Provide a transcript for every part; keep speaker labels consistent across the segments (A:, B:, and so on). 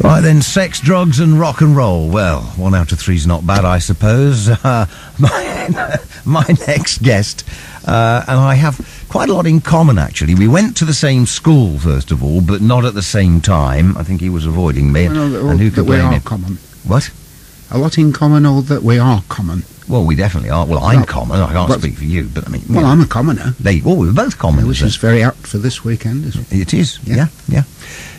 A: Right then, sex, drugs, and rock and roll. Well, one out of three's not bad, I suppose. Uh, my, my next guest, uh, and I have quite a lot in common actually. We went to the same school, first of all, but not at the same time. I think he was avoiding me.
B: Well,
A: and who could
B: we
A: blame
B: are
A: him?
B: common.
A: What?
B: A lot in common, or that we are common.
A: Well, we definitely are. Well, I'm
B: Well,
A: common. I can't
B: well-
A: speak for you, but I mean,
B: Well,
A: yeah.
B: I'm a commoner,
A: There you- well, we're both commoners.
B: which is very apt for this weekend. Isn't it?
A: It is, yeah,
B: Yeah.
A: yeah.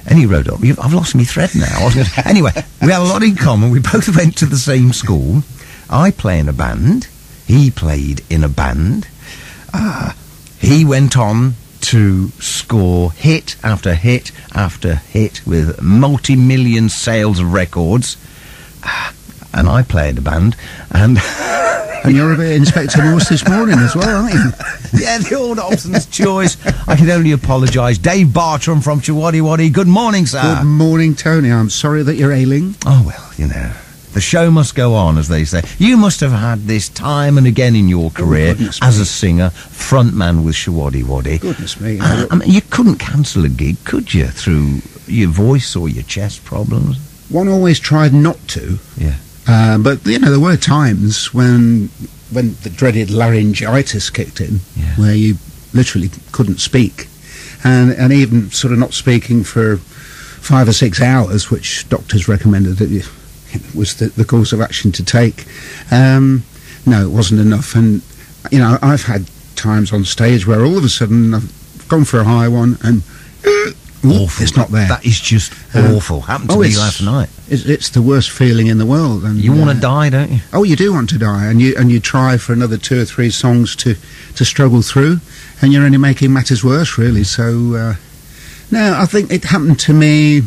A: Any road up. I've lost my thread now. I was gonna, anyway, we have a lot in common. We both went to the same school. I play in a band. He played in a band. Uh, he went on to score hit after hit after hit with multi-million sales records. And I play in a band, and
B: And you're a bit Inspector Morse this morning as well, aren't you?
A: yeah, the old Hobson's choice. I can only apologise. Dave Bartram from Showaddywaddy. Good morning, sir.
B: Good morning, Tony. I'm sorry that you're ailing.
A: Oh, well, you know, the show must go on, as they say. You must have had this time and again in your career
B: goodness
A: as
B: me.
A: a singer, frontman with Showaddywaddy.
B: Goodness me.
A: Uh, I mean, you couldn't cancel a gig, could you, through your voice or your chest problems?
B: One always tried not to.
A: Yeah.
B: Uh, but, you know, there were times when when the dreaded laryngitis kicked in,
A: Yeah.
B: where you literally couldn't speak. And, and even sort of not speaking for five or six hours, which doctors recommended that you, was the, the course of action to take. Um, no, it wasn't enough. And, you know, I've had times on stage where all of a sudden I've gone for a high one and
A: Awful.
B: it's not there.
A: That is just
B: Uh,
A: awful. Happened to
B: oh,
A: me
B: it's-
A: last night.
B: It's, it's the worst feeling in the world. And
A: You want
B: uh,
A: to die, don't you?
B: Oh, you do want to die, and you and you try for another two or three songs to to struggle through, and you're only making matters worse, really. So, uh, no, I think it happened to me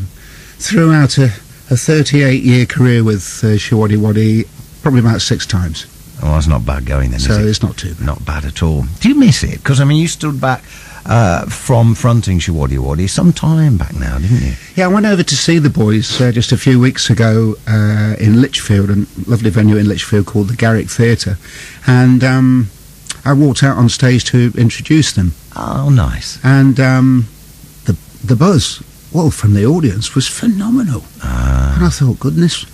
B: throughout a, a 38 year career with uh, Showaddywaddy, probably about six times.
A: Oh, that's not bad going then,
B: So
A: is it?
B: it's not too bad.
A: Not bad at all. Do you miss it? Because, I mean, you stood back uh, from fronting Showaddywaddy some time back now, didn't you?
B: Yeah, I went over to see the boys uh, just a few weeks ago uh, in Lichfield, a lovely venue in Lichfield called the Garrick Theatre, and um, I walked out on stage to introduce them.
A: Oh, nice.
B: and um, the the buzz, well, from the audience was phenomenal.
A: Ah.
B: And I thought, goodness,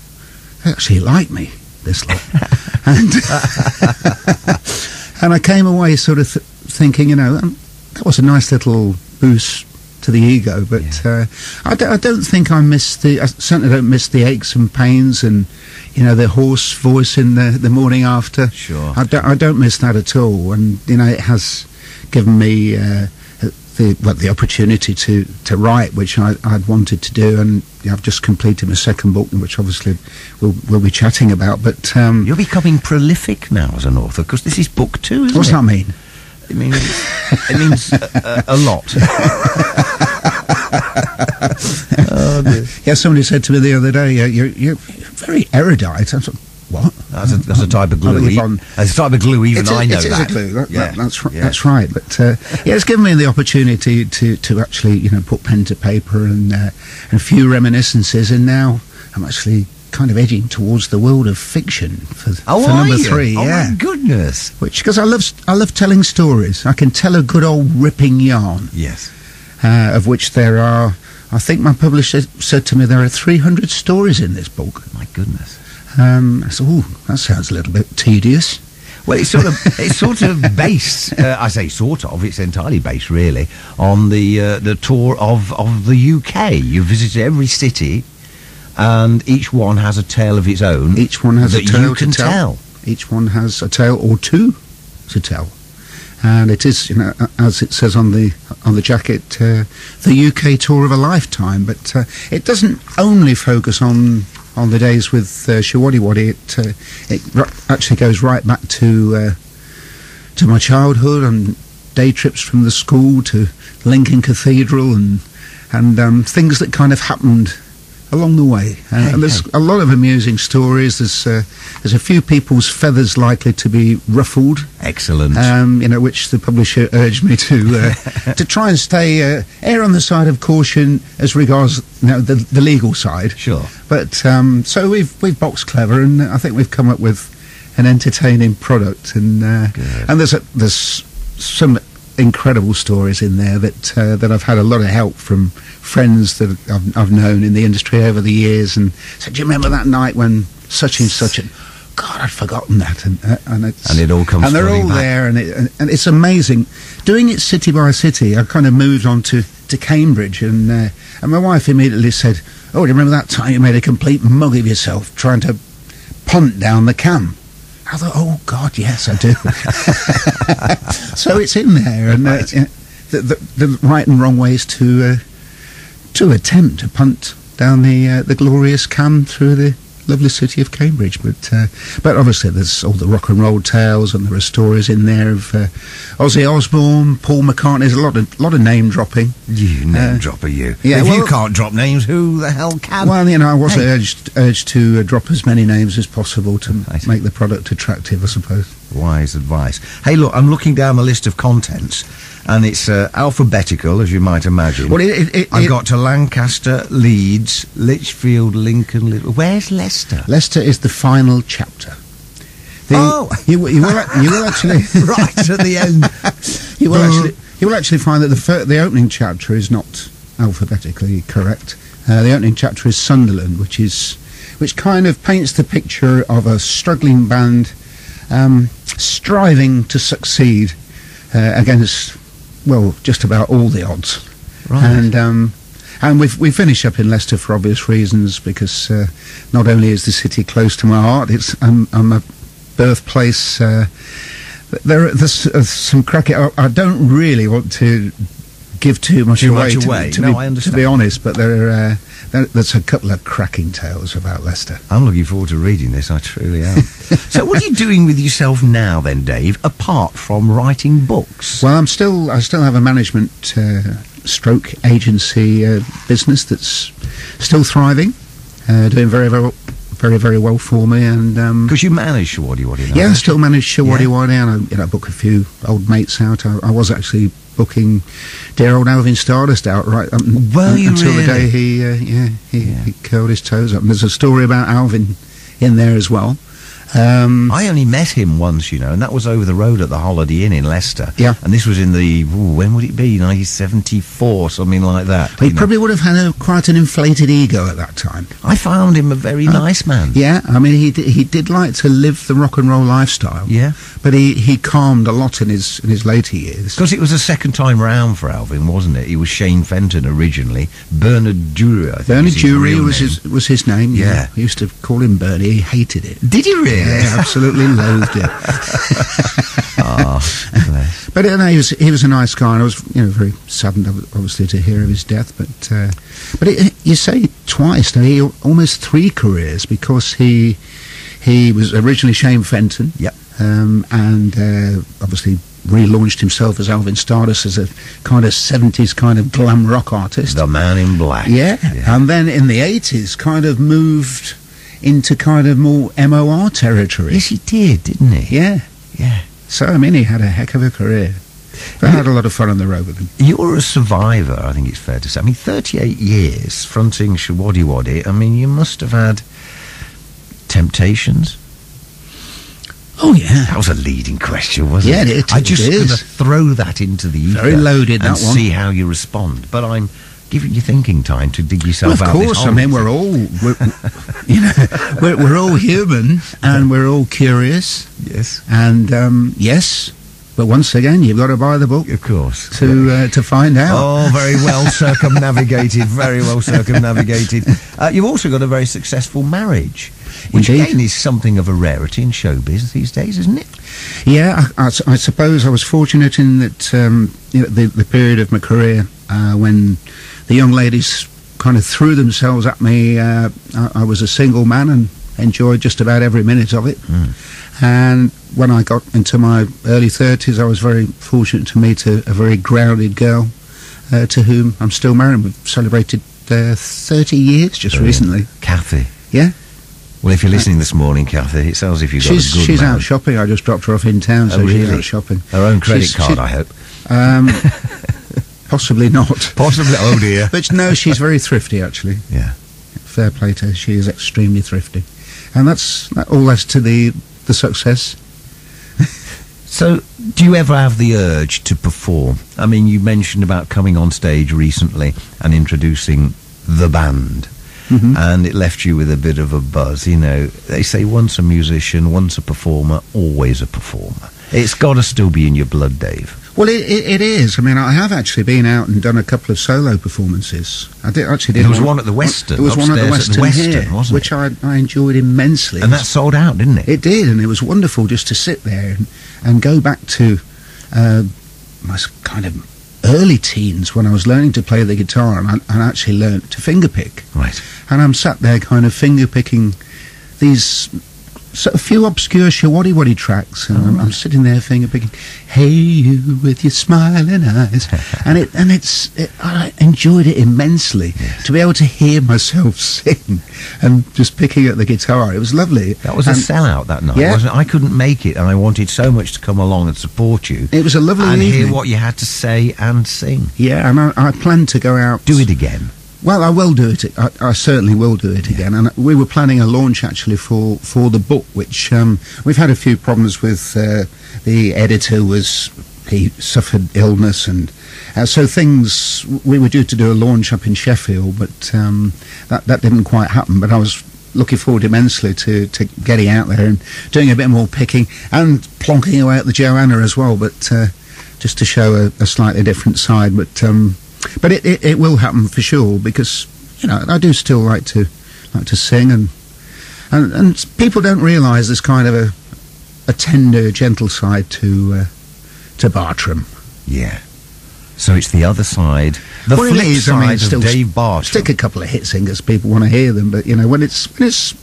B: they actually like me, this lot. and and I came away sort of th- thinking, you know, um, that was a nice little boost to the ego, but uh, I, d- I don't think I miss the, I certainly don't miss the aches and pains and, you know, the hoarse voice in the, the morning after.
A: Sure.
B: I don't, I don't miss that at all, and you know it has given me uh, the well, the opportunity to, to write, which I, I'd wanted to do, and I've just completed my second book, which obviously we'll, we'll be chatting about. But um,
A: You're becoming prolific now as an author, because this is book two, isn't
B: what's
A: it?
B: that mean?
A: It means, it means a, a, a lot. oh.
B: Yeah, somebody said to me the other day, uh, you're, you're very erudite. I thought, what?
A: That's a, that's a type of
B: I
A: glue.
B: live
A: e-
B: on-
A: That's a type of glue even
B: It's a-
A: I know
B: it is
A: that.
B: a clue. That,
A: yeah.
B: that- that's, ri-
A: yeah.
B: that's right. But uh, yeah, it's given me the opportunity to, to actually you know put pen to paper and uh, and a few reminiscences, and now I'm actually kind of edging towards the world of fiction for,
A: Oh,
B: for
A: are
B: number
A: you?
B: three.
A: Oh,
B: yeah,
A: my goodness.
B: which because I love I love telling stories. I can tell a good old ripping yarn,
A: Yes.
B: uh, of which there are. I think my publisher said to me there are 300 stories in this book.
A: My goodness.
B: Um, I said, "Oh, that sounds a little bit tedious."
A: Well, it's sort of it's sort of based. Uh, I say sort of. It's entirely based, really, on the uh, the tour of of the UK. You visited every city, and each one has a tale of its own.
B: Each one has a tale
A: you can
B: to tell. Each one has a tale or two to tell, and it is, you know, as it says on the on the jacket, uh, the UK tour of a lifetime. But uh, it doesn't only focus on on the days with uh, Shawaddy Waddy. It uh, it r- actually goes right back to uh, to my childhood and day trips from the school to Lincoln Cathedral and and um, things that kind of happened along the way. Uh, and there's a lot of amusing stories. There's uh, there's a few people's feathers likely to be ruffled,
A: Excellent.
B: um, you know, which the publisher urged me to uh, to try and stay uh, err on the side of caution as regards you know, the the legal side.
A: sure.
B: But um, so we've we've boxed clever, and I think we've come up with an entertaining product. And uh, and there's a, there's some incredible stories in there that uh, that I've had a lot of help from friends that I've, I've known in the industry over the years, and said, "Do you remember that night when such and such?" And God, I'd forgotten that, and uh, and, it's,
A: And it all comes
B: and they're all
A: back.
B: there, and, it, and and it's amazing. Doing it city by city, I kind of moved on to to Cambridge, and uh, and my wife immediately said, "Oh, do you remember that time you made a complete mug of yourself trying to punt down the cam?" I thought, "Oh God, yes, I do." so it's in there, and uh,
A: Right.
B: yeah, the, the, the right and wrong ways to uh, to attempt to punt down the uh, the glorious cam through the lovely city of Cambridge. But uh, but obviously there's all the rock and roll tales, and there are stories in there of uh, Ozzy Osbourne, Paul McCartney. There's a lot of lot of name dropping.
A: You name
B: Uh,
A: dropper, you.
B: yeah,
A: if you can't drop names, who the hell can?
B: Well, you know, I was
A: Hey.
B: urged urged to uh, drop as many names as possible to make the product attractive, I suppose.
A: Wise advice. Hey, look, I'm looking down the list of contents, and it's uh, alphabetical, as you might imagine.
B: Well, it, it, it,
A: I've got to Lancaster, Leeds, Lichfield, Lincoln. Li- Where's Leicester?
B: Leicester is the final chapter. The,
A: Oh.
B: you, will- you will you will actually
A: right at the end.
B: you will actually you will actually find that the the opening chapter is not alphabetically correct. Uh, the opening chapter is Sunderland, which is which kind of paints the picture of a struggling band um, striving to succeed uh, against well just about all the odds.
A: Right.
B: And um, and we we finish up in Leicester for obvious reasons because uh, not only is the city close to my heart, it's um, I'm a birthplace. Uh, there, there's uh, some cracky. I, I don't really want to give too much
A: Too
B: away.
A: much
B: to,
A: away.
B: To,
A: No,
B: be,
A: I understand.
B: To be honest, but there, uh, there, there's a couple of cracking tales about Leicester.
A: I'm looking forward to reading this. I truly am. so, what are you doing with yourself now, then, Dave? Apart from writing books?
B: Well, I'm still I still have a management uh, stroke agency uh, business that's still thriving, uh, doing very very very very well for me, and um,
A: Because you manage now.
B: yeah, I still manage Shawaddy
A: Yeah.
B: And I, you know, book a few old mates out. I, I was actually booking dear old Alvin Stardust out right up n-
A: Were you
B: until the day he uh, yeah, he,
A: Yeah.
B: he curled his toes up. And there's a story about Alvin in there as well. Um,
A: I only met him once, you know, and that was over the road at the Holiday Inn in Leicester.
B: Yeah.
A: And this was in the, ooh, when would it be? 1974, something like that.
B: he
A: know.
B: probably would have had a, quite an inflated ego at that time.
A: I found him a very nice man.
B: Yeah, I mean, he did, he did like to live the rock and roll lifestyle.
A: Yeah.
B: but he, he calmed a lot in his in his later years.
A: Because it was a second time round for Alvin, wasn't it? He was Shane Fenton originally. Bernard Jewry, I think.
B: Bernie
A: is his
B: Jewry
A: real
B: was
A: name.
B: his was his name.
A: Yeah.
B: we used to call him Bernie. He hated it.
A: Did he really?
B: Yeah, absolutely loathed it.
A: oh.
B: But uh, no, he was he was a nice guy, and I was you know very saddened obviously to hear of his death. But uh, but it, you say twice now, he almost three careers because he he was originally Shane Fenton.
A: Yep.
B: Um, and uh, obviously relaunched himself as Alvin Stardust as a kind of seventies kind of glam rock artist.
A: The man in black.
B: Yeah. and then in the eighties, kind of moved into kind of more MOR territory.
A: Yes, he did, didn't he?
B: Yeah.
A: Yeah.
B: So I mean, he had a heck of a career. But I had a lot of fun on the road with him.
A: You're a survivor, I think it's fair to say. I mean, 38 years fronting Showaddywaddy. I mean, you must have had temptations.
B: Oh yeah.
A: That was a leading question, wasn't
B: Yeah,
A: it?
B: it-
A: I just gonna throw that into the ether
B: Very loaded,
A: and
B: one.
A: see how you respond. But I'm giving you thinking time to dig
B: Well,
A: yourself
B: of
A: out. this
B: course. I mean, we're all, we're, you know, we're, we're all human and we're all curious.
A: yes,
B: And um, yes, but once again, you've got to buy the book
A: of course.
B: to uh, to find out.
A: Oh, very well circumnavigated. Very well circumnavigated. Uh, you've also got a very successful marriage, which
B: Indeed.
A: again is something of a rarity in showbiz these days, isn't it?
B: Yeah, I suppose I was fortunate in that um, you know, the, the period of my career uh, when the young ladies kind of threw themselves at me. Uh, I, I was a single man and enjoyed just about every minute of it. And when I got into my early 30s, I was very fortunate to meet a, a very grounded girl uh, to whom I'm still married. We've celebrated uh, 30 years just
A: Brilliant.
B: recently.
A: Kathy.
B: Yeah.
A: Well, if you're listening this morning, Kathy, it sounds as if you've got
B: She's
A: a good
B: she's
A: man.
B: out shopping. I just dropped her off in town, so
A: Oh,
B: she's
A: really?
B: out shopping.
A: Her own credit
B: She's-
A: card,
B: she-
A: I hope.
B: Um, possibly not.
A: Possibly. Oh dear.
B: But no, she's very thrifty actually.
A: Yeah.
B: Fair play to her. She is extremely thrifty, and that's that all that's to the the success.
A: So, do you ever have the urge to perform? I mean, you mentioned about coming on stage recently and introducing the band.
B: Mhm.
A: And it left you with a bit of a buzz. You know, they say once a musician, once a performer, always a performer. It's got to still be in your blood, Dave.
B: Well, it, it, it is. I mean, I have actually been out and done a couple of solo performances. I did actually did.
A: There was one at the Western,
B: There was one at the
A: upstairs at
B: Western,
A: the Western,
B: here, which? I, I enjoyed immensely.
A: And that sold out, didn't it?
B: It did, and it was wonderful just to sit there and, and go back to uh, my kind of early teens when I was learning to play the guitar and I, and actually learnt to fingerpick.
A: Right.
B: And I'm sat there kind of fingerpicking these so a few obscure Showaddywaddy tracks, and I'm, I'm sitting there fingerpicking, "Hey you with your smiling eyes," and it and it's it, I enjoyed it immensely to be able to hear myself sing and just picking at the guitar. It was lovely.
A: That was a
B: And-
A: sellout that night,
B: Yeah.
A: wasn't it? I couldn't make it, and I wanted so much to come along and support you
B: It was a lovely
A: and hear what you had to say and sing.
B: Yeah, and I, I plan to go out.
A: Do it again.
B: Well, I will do it. I, I certainly will do it again. And we were planning a launch actually for, for the book, which um, we've had a few problems with. Uh, the editor was he suffered illness, and uh, so things. We were due to do a launch up in Sheffield, but um, that that didn't quite happen. But I was looking forward immensely to, to getting out there and doing a bit more picking and plonking away at the Joanna as well. But uh, just to show a, a slightly different side, but. Um, but it, it, it will happen for sure because you know I do still like to like to sing and and, and people don't realise there's kind of a a tender, gentle side to uh, to Bartram.
A: Yeah. So it's the other side, the
B: Well,
A: flip
B: is, I mean,
A: side
B: still
A: of Dave Bartram.
B: Stick a couple of hit singers, people want to hear them, but you know when it's when it's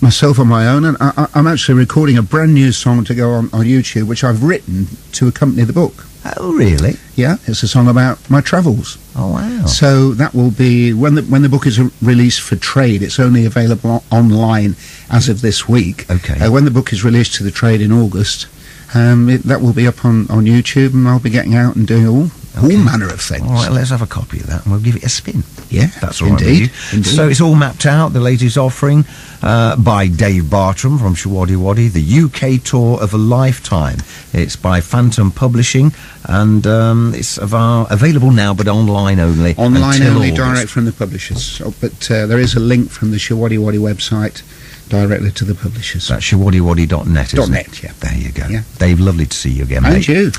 B: myself on my own, and I, I- I'm actually recording a brand new song to go on on YouTube, which I've written to accompany the book.
A: Oh, really?
B: Yeah, it's a song about my travels.
A: Oh, wow.
B: So that will be when the when the book is released for trade. It's only available online as of this week.
A: Okay.
B: Uh, when the book is released to the trade in August, um, it, that will be up on, on YouTube, and I'll be getting out and doing all
A: Okay.
B: all manner of things.
A: All right, let's have a copy of that and we'll give it a spin.
B: Yeah,
A: That's all right
B: indeed,
A: you.
B: indeed.
A: So it's all mapped out, the latest offering uh, by Dave Bartram from Showaddywaddy, the UK tour of a lifetime. It's by Phantom Publishing and um, it's av- available now but online only.
B: Online only,
A: August.
B: direct from the publishers. So, but uh, there is a link from the Showaddywaddy website directly to the publishers.
A: That's showaddywaddy.net, isn't
B: Dot
A: it?
B: net, yeah.
A: There you go.
B: Yeah.
A: Dave, lovely to see you again,
B: and
A: mate.
B: you.